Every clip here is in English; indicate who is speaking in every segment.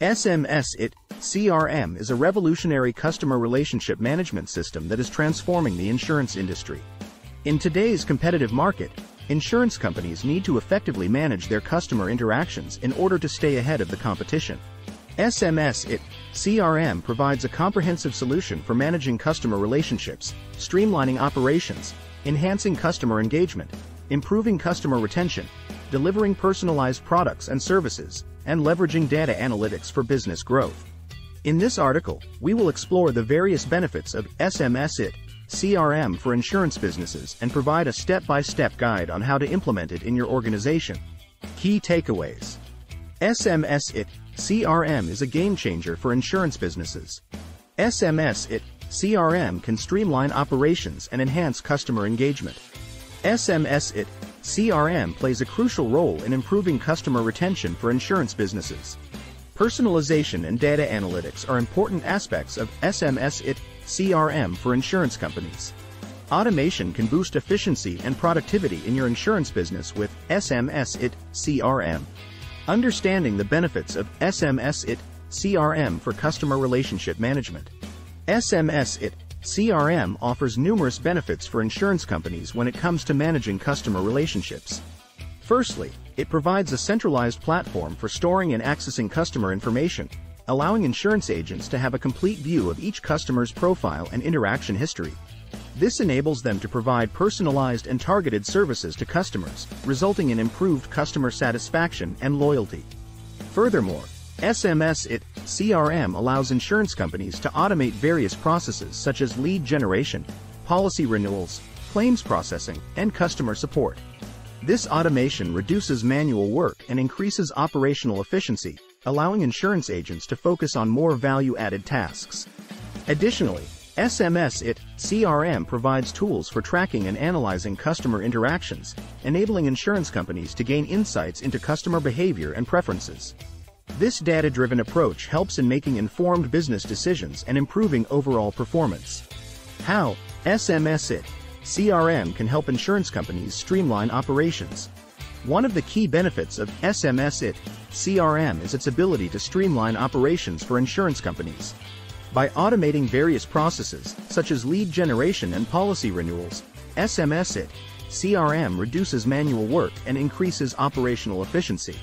Speaker 1: SMS IT CRM is a revolutionary customer relationship management system that is transforming the insurance industry. In today's competitive market, insurance companies need to effectively manage their customer interactions in order to stay ahead of the competition. SMS IT CRM provides a comprehensive solution for managing customer relationships, streamlining operations, enhancing customer engagement, improving customer retention, delivering personalized products and services, and leveraging data analytics for business growth. In this article, we will explore the various benefits of SMS IT CRM for insurance businesses and provide a step-by-step guide on how to implement it in your organization. Key takeaways. SMS IT CRM is a game changer for insurance businesses. SMS IT CRM can streamline operations and enhance customer engagement. SMS IT CRM plays a crucial role in improving customer retention for insurance businesses. Personalization and data analytics are important aspects of SMS IT CRM for insurance companies. Automation can boost efficiency and productivity in your insurance business with SMS IT CRM. Understanding the benefits of SMS IT CRM for customer relationship management. SMS IT CRM offers numerous benefits for insurance companies when it comes to managing customer relationships. Firstly, it provides a centralized platform for storing and accessing customer information, allowing insurance agents to have a complete view of each customer's profile and interaction history. This enables them to provide personalized and targeted services to customers, resulting in improved customer satisfaction and loyalty. Furthermore, SMS IT CRM allows insurance companies to automate various processes such as lead generation, policy renewals, claims processing, and customer support. This automation reduces manual work and increases operational efficiency, allowing insurance agents to focus on more value-added tasks. Additionally, SMS IT CRM provides tools for tracking and analyzing customer interactions, enabling insurance companies to gain insights into customer behavior and preferences. This data-driven approach helps in making informed business decisions and improving overall performance. How SMS IT CRM can help insurance companies streamline operations. One of the key benefits of SMS IT CRM is its ability to streamline operations for insurance companies. By automating various processes, such as lead generation and policy renewals, SMS IT CRM reduces manual work and increases operational efficiency.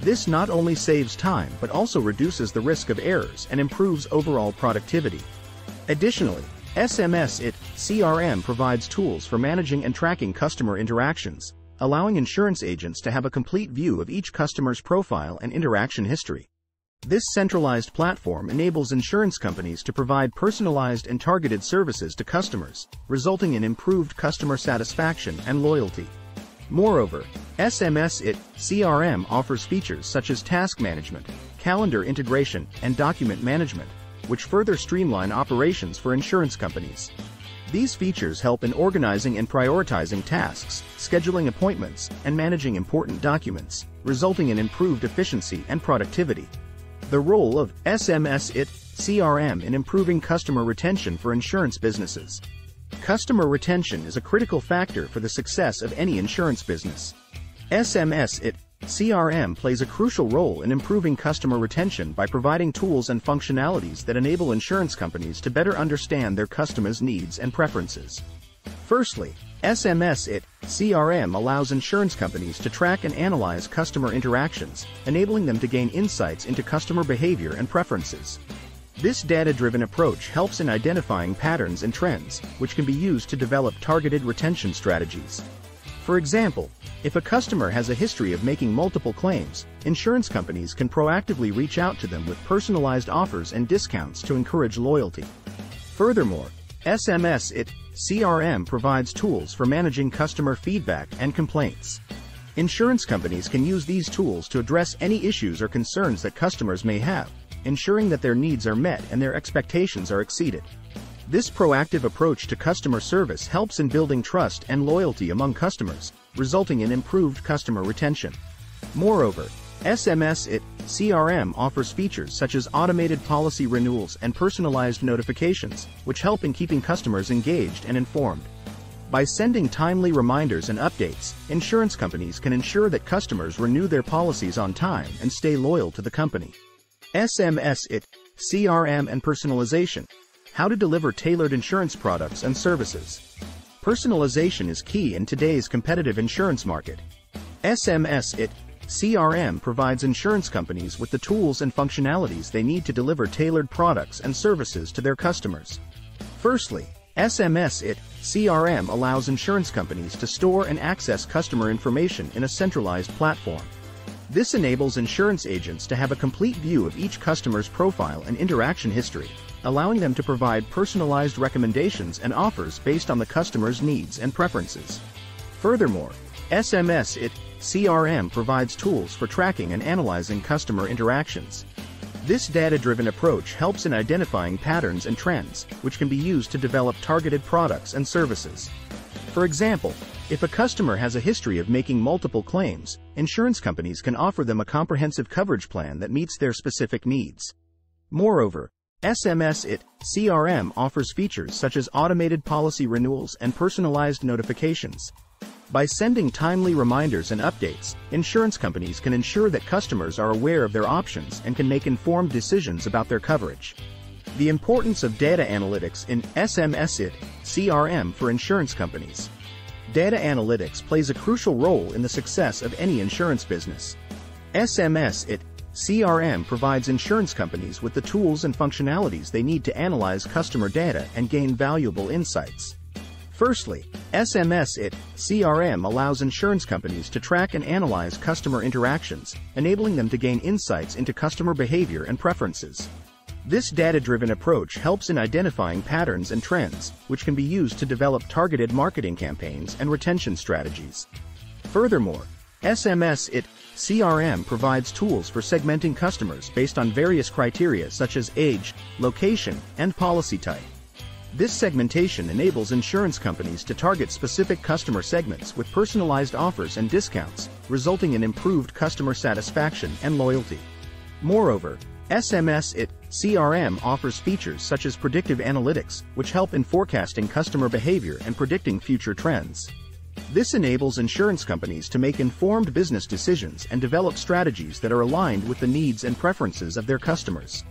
Speaker 1: This not only saves time but also reduces the risk of errors and improves overall productivity. Additionally, SMS IT CRM provides tools for managing and tracking customer interactions, allowing insurance agents to have a complete view of each customer's profile and interaction history. This centralized platform enables insurance companies to provide personalized and targeted services to customers, resulting in improved customer satisfaction and loyalty. Moreover, SMS IT CRM offers features such as task management, calendar integration, and document management, which further streamline operations for insurance companies. These features help in organizing and prioritizing tasks, scheduling appointments, and managing important documents, resulting in improved efficiency and productivity. The role of SMS IT CRM in improving customer retention for insurance businesses. Customer retention is a critical factor for the success of any insurance business. SMS IT CRM plays a crucial role in improving customer retention by providing tools and functionalities that enable insurance companies to better understand their customers' needs and preferences. Firstly, SMS IT CRM allows insurance companies to track and analyze customer interactions, enabling them to gain insights into customer behavior and preferences. This data-driven approach helps in identifying patterns and trends, which can be used to develop targeted retention strategies. For example, if a customer has a history of making multiple claims, insurance companies can proactively reach out to them with personalized offers and discounts to encourage loyalty. Furthermore, SMS IT CRM provides tools for managing customer feedback and complaints. Insurance companies can use these tools to address any issues or concerns that customers may have, ensuring that their needs are met and their expectations are exceeded. This proactive approach to customer service helps in building trust and loyalty among customers, resulting in improved customer retention. Moreover, SMS IT CRM offers features such as automated policy renewals and personalized notifications, which help in keeping customers engaged and informed. By sending timely reminders and updates, insurance companies can ensure that customers renew their policies on time and stay loyal to the company. SMS IT, CRM and personalization. How to deliver tailored insurance products and services. Personalization is key in today's competitive insurance market. SMS IT, CRM provides insurance companies with the tools and functionalities they need to deliver tailored products and services to their customers. Firstly, SMS IT CRM allows insurance companies to store and access customer information in a centralized platform. This enables insurance agents to have a complete view of each customer's profile and interaction history, allowing them to provide personalized recommendations and offers based on the customer's needs and preferences. Furthermore, SMS IT CRM provides tools for tracking and analyzing customer interactions. This data-driven approach helps in identifying patterns and trends, which can be used to develop targeted products and services. For example, if a customer has a history of making multiple claims, insurance companies can offer them a comprehensive coverage plan that meets their specific needs. Moreover, SMS IT CRM offers features such as automated policy renewals and personalized notifications. By sending timely reminders and updates, insurance companies can ensure that customers are aware of their options and can make informed decisions about their coverage. The importance of data analytics in SMS IT CRM for insurance companies. Data analytics plays a crucial role in the success of any insurance business. SMS IT CRM provides insurance companies with the tools and functionalities they need to analyze customer data and gain valuable insights. Firstly, SMS IT CRM allows insurance companies to track and analyze customer interactions, enabling them to gain insights into customer behavior and preferences. This data-driven approach helps in identifying patterns and trends, which can be used to develop targeted marketing campaigns and retention strategies. Furthermore, SMS IT CRM provides tools for segmenting customers based on various criteria such as age, location, and policy type. This segmentation enables insurance companies to target specific customer segments with personalized offers and discounts, resulting in improved customer satisfaction and loyalty. Moreover, SMS IT CRM offers features such as predictive analytics, which help in forecasting customer behavior and predicting future trends. This enables insurance companies to make informed business decisions and develop strategies that are aligned with the needs and preferences of their customers.